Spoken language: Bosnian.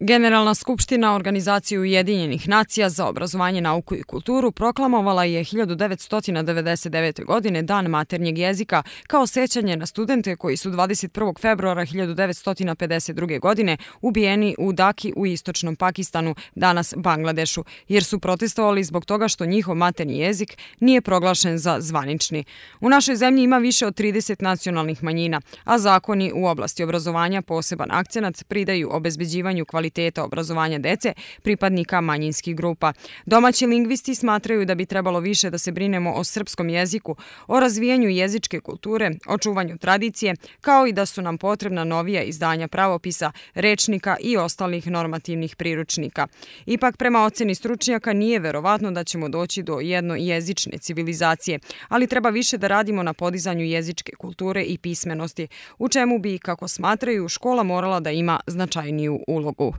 Generalna skupština Organizacije Ujedinjenih nacija za obrazovanje, nauku i kulturu proklamovala je 1999. godine Dan maternjeg jezika kao sećanje na studente koji su 21. februara 1952. godine ubijeni u Daki u istočnom Pakistanu, danas Bangladešu, jer su protestovali zbog toga što njihov maternji jezik nije proglašen za zvanični. U našoj zemlji ima više od 30 nacionalnih manjina, a zakoni u oblasti obrazovanja poseban akcenat pridaju obezbeđivanju kvaliteta kvaliteta obrazovanja dece pripadnika manjinskih grupa. Domaći lingvisti smatraju da bi trebalo više da se brinemo o srpskom jeziku, o razvijanju jezičke kulture, o čuvanju tradicije, kao i da su nam potrebna novija izdanja pravopisa, rečnika i ostalih normativnih priručnika. Ipak, prema oceni stručnjaka, nije verovatno da ćemo doći do jednojezične civilizacije, ali treba više da radimo na podizanju jezičke kulture i pismenosti, u čemu bi, kako smatraju, škola morala da ima značajniju ulogu.